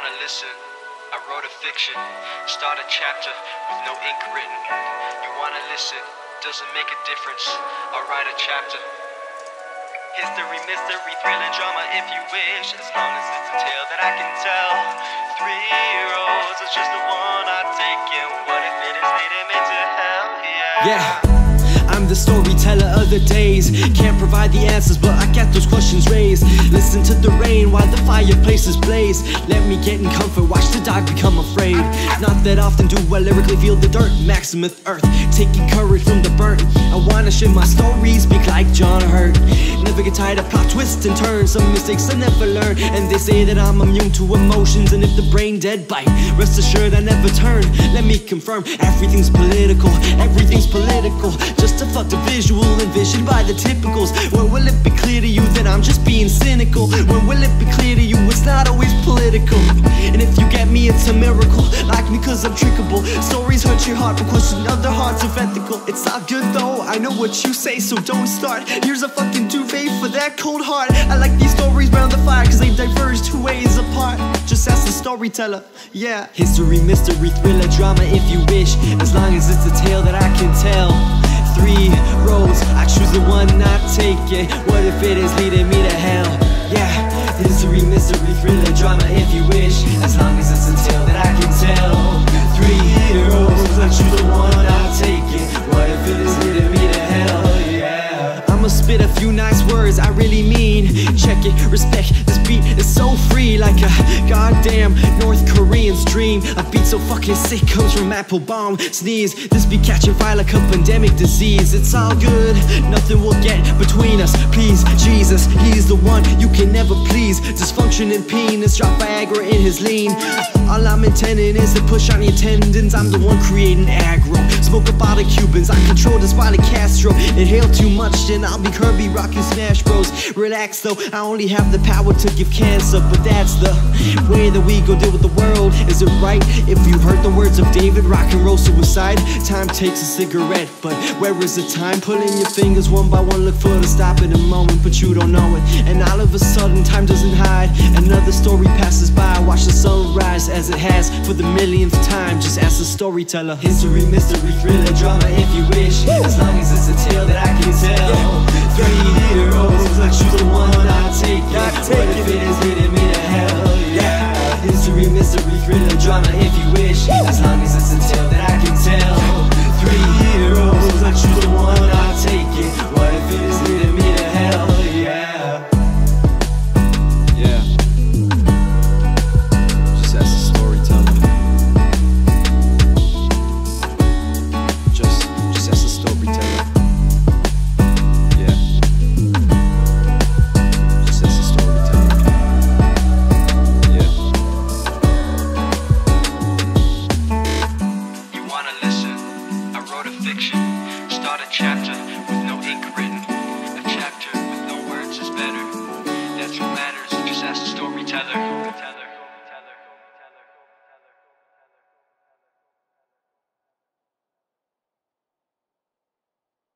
wanna listen? I wrote a fiction, start a chapter with no ink written. You wanna listen? Doesn't make a difference. I'll write a chapter. History, mystery, thrill, and drama if you wish, as long as it's a tale that I can tell. Three roads, it's just the one I take, and what if it is leading me to hell? Yeah. Yeah. The storyteller of the days. Can't provide the answers, but I get those questions raised. Listen to the rain while the fireplaces blaze. Let me get in comfort, watch the dark become afraid. Not that often do I lyrically feel the dirt. Maximus Earth, taking courage from the burnt. I wanna share my stories, speak like John Hurt. Never get tired of plot twists and turns. Some mistakes I never learn. And they say that I'm immune to emotions. And if the brain dead bite, rest assured I never turn. Let me confirm everything's political. Everything's political. Just a fucked up visual envisioned by the typicals. When will it be clear to you that I'm just being cynical? When will it be clear to you it's not always political? And if you get me, it's a miracle. Like me, cause I'm trickable. Stories hurt your heart, but question other hearts are ethical. It's not good though, I know what you say, so don't start. Here's a fucking duvet for that cold heart. I like these stories round the fire, cause they diverge two ways apart. Just ask the storyteller, yeah. History, mystery, thriller, drama if you wish. As long as it's a tale that I can tell three roads. I choose the one not taking. What if it is leading me to hell? I choose the one not taking. What if it is leading me to hell? Yeah. I'ma spit a few nice words I really mean. Check it, respect. This beat is so free, like a goddamn Dream. A beat so fucking sick comes from Appelbaum sneeze. This be catching fire like a pandemic disease. It's all good, nothing will get between us. Please, Jesus, He's the one you can never please. Dysfunction and penis, drop Viagra in his lean. All I'm intending is to push on your tendons. I'm the one creating aggro. Smoke up all the Cubans, I control this body Castro. Inhale too much, then I'll be Kirby rocking Smash Bros. Relax though, I only have the power to give cancer, but that's the way that we go deal with the world. Is it right if you heard the words of David? Rock and roll suicide. Time takes a cigarette, but where is the time? Pulling your fingers one by one, look for the stop in a moment, but you don't know it. And all of a sudden, time doesn't hide. Another story passes by. Watch the sun rise as it has for the millionth time. Just ask the storyteller. History, mystery, thriller, drama if you wish. As long as it's a tale that I can tell. Three heroes, I choose the one I take. it. What if it is